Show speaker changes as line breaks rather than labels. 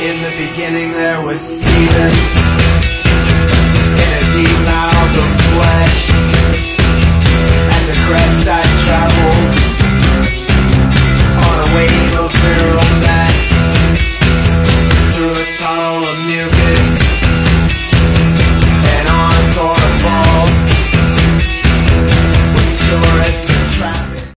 In the beginning there was semen In a deep mouth of flesh. And the crest I traveled On a wave of feral mess Through a tunnel of mucus.